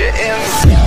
your you